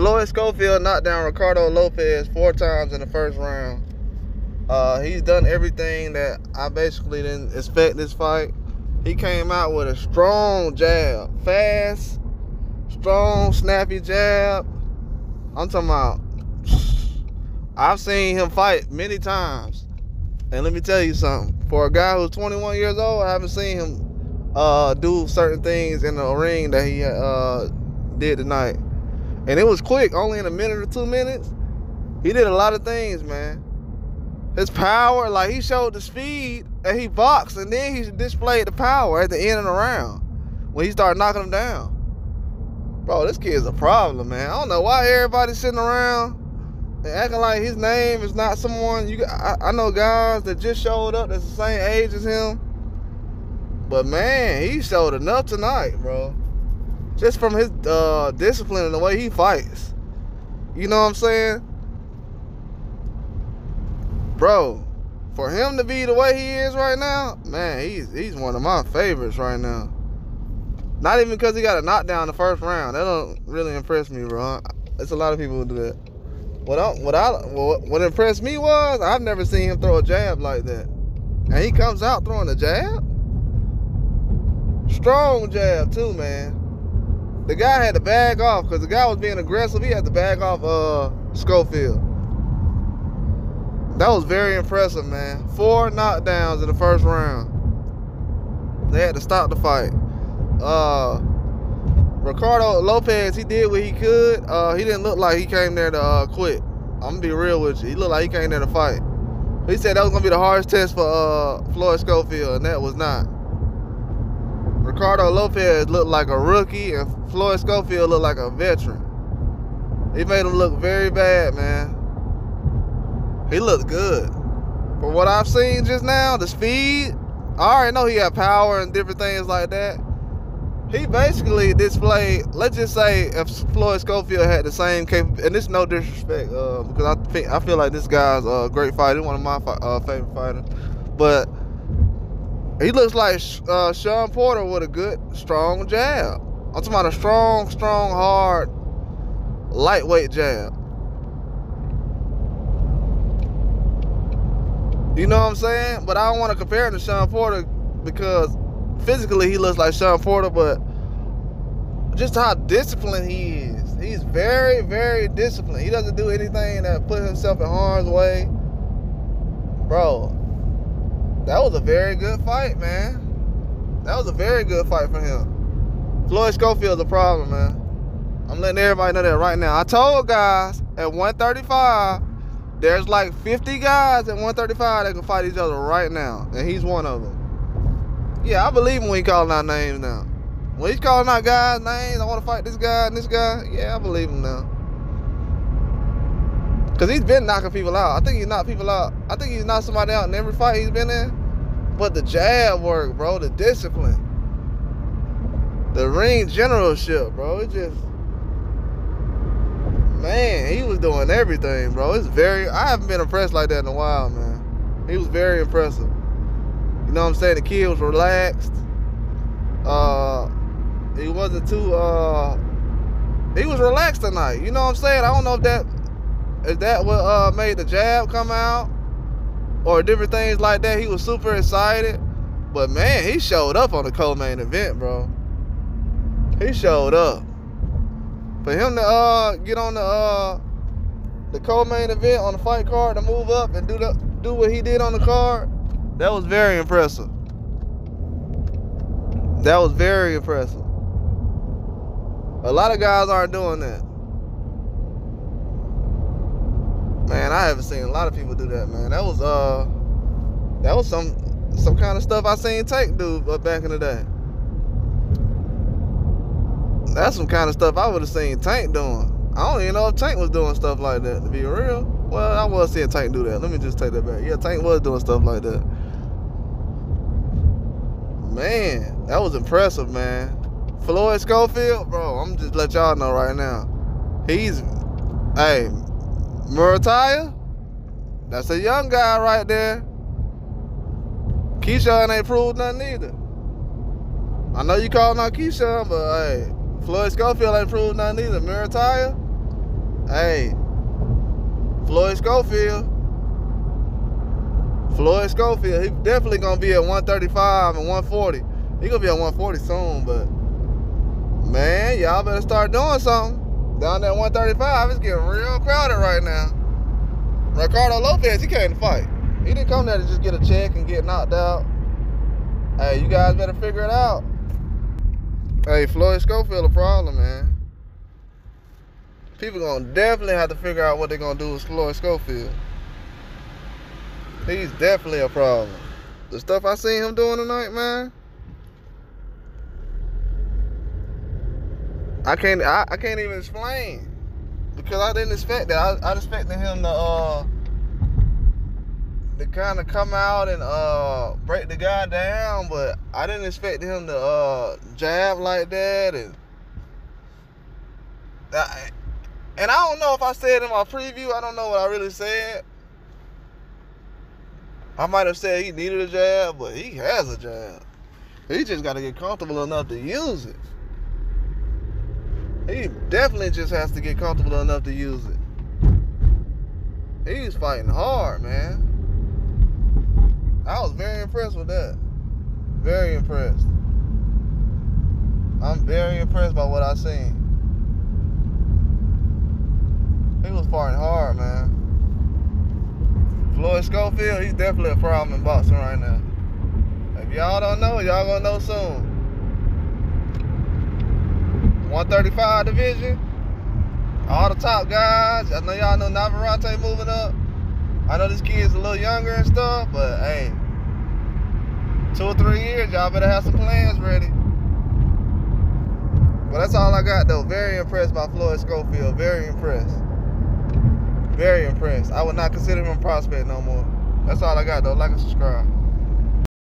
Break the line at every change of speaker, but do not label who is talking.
Floyd Schofield knocked down Ricardo Lopez four times in the first round. Uh, he's done everything that I basically didn't expect this fight. He came out with a strong jab, fast, strong, snappy jab. I'm talking about. I've seen him fight many times, and let me tell you something. For a guy who's 21 years old, I haven't seen him uh, do certain things in the ring that he uh, did tonight. And it was quick, only in a minute or two minutes. He did a lot of things, man. His power, like he showed the speed and he boxed, and then he displayed the power at the end of the round when he started knocking him down. Bro, this kid's a problem, man. I don't know why everybody's sitting around and acting like his name is not someone you. I, I know guys that just showed up that's the same age as him, but man, he showed enough tonight, bro just from his uh, discipline and the way he fights. You know what I'm saying? Bro, for him to be the way he is right now, man, he's he's one of my favorites right now. Not even because he got a knockdown in the first round. That don't really impress me, bro. It's a lot of people who do that. What I, what I what, what impressed me was I've never seen him throw a jab like that, and he comes out throwing a jab. Strong jab too, man the guy had to back off because the guy was being aggressive. He had to back off uh, Schofield. That was very impressive, man. Four knockdowns in the first round. They had to stop the fight. Uh, Ricardo Lopez, he did what he could. Uh, he didn't look like he came there to uh, quit. I'm gonna be real with you. He looked like he came there to fight. He said that was gonna be the hardest test for uh, Floyd Schofield, and that was not. Ricardo Lopez looked like a rookie, and Floyd Schofield looked like a veteran. He made him look very bad, man. He looked good. From what I've seen just now, the speed, I already know he had power and different things like that. He basically displayed, let's just say if Floyd Schofield had the same capability, and this no disrespect, uh, because I think I feel like this guy's a great fighter, one of my uh, favorite fighters. But he looks like uh, Shawn Porter with a good, strong jab. I'm talking about a strong, strong, hard, lightweight jab. You know what I'm saying? But I don't want to compare him to Shawn Porter because physically he looks like Shawn Porter, but just how disciplined he is. He's very, very disciplined. He doesn't do anything that put himself in harm's way. Bro, that was a very good fight, man. That was a very good fight for him. Floyd Schofield's a problem, man. I'm letting everybody know that right now. I told guys at 135, there's like 50 guys at 135 that can fight each other right now, and he's one of them. Yeah, I believe him when he calling out names now. When he's calling out guys' names, I want to fight this guy and this guy. Yeah, I believe him now. Cause he's been knocking people out. I think he knocked people out. I think he's knocked somebody out in every fight he's been in. But the jab work, bro, the discipline, the ring generalship, bro, it just man, he was doing everything, bro. It's very I haven't been impressed like that in a while, man. He was very impressive. You know what I'm saying? The kid was relaxed. Uh he wasn't too uh he was relaxed tonight. You know what I'm saying? I don't know if that is that what uh, made the jab come out? Or different things like that? He was super excited. But man, he showed up on the co-main event, bro. He showed up. For him to uh get on the uh the co-main event on the fight card to move up and do the do what he did on the card, that was very impressive. That was very impressive. A lot of guys aren't doing that. Man, I haven't seen a lot of people do that, man. That was uh that was some some kind of stuff I seen Tank do back in the day. That's some kind of stuff I would have seen Tank doing. I don't even know if Tank was doing stuff like that, to be real. Well, I was seeing Tank do that. Let me just take that back. Yeah, Tank was doing stuff like that. Man, that was impressive, man. Floyd Schofield, bro, I'm just let y'all know right now. He's, hey, Muratalla, that's a young guy right there. Keyshawn ain't proved nothing either. I know you calling out Keyshawn, but hey, Floyd Schofield ain't proved nothing either. Muratalla, Hey, Floyd Schofield. Floyd Schofield, he definitely gonna be at 135 and 140. He gonna be at 140 soon, but man, y'all better start doing something. Down there 135, it's getting real crowded right now. Ricardo Lopez, he came to fight. He didn't come there to just get a check and get knocked out. Hey, you guys better figure it out. Hey, Floyd Schofield a problem, man. People gonna definitely have to figure out what they're gonna do with Floyd Schofield. He's definitely a problem. The stuff I seen him doing tonight, man. I can't I, I can't even explain. Because I didn't expect that. I, I expected him to uh to kind of come out and uh break the guy down, but I didn't expect him to uh jab like that and I, and I don't know if I said in my preview, I don't know what I really said. I might have said he needed a jab, but he has a jab. He just got to get comfortable enough to use it. He definitely just has to get comfortable enough to use it. He's fighting hard, man. I was very impressed with that. Very impressed. I'm very impressed by what I seen. He was fighting hard, man. Floyd Schofield, he's definitely a problem in boxing right now. If y'all don't know, y'all gonna know soon. 135 division, all the top guys. I know y'all know Navarrete moving up. I know this kid's a little younger and stuff, but hey, two or three years, y'all better have some plans ready. Well, that's all I got though. Very impressed by Floyd Schofield. Very impressed. Very impressed. I would not consider him a prospect no more. That's all I got though. Like and subscribe.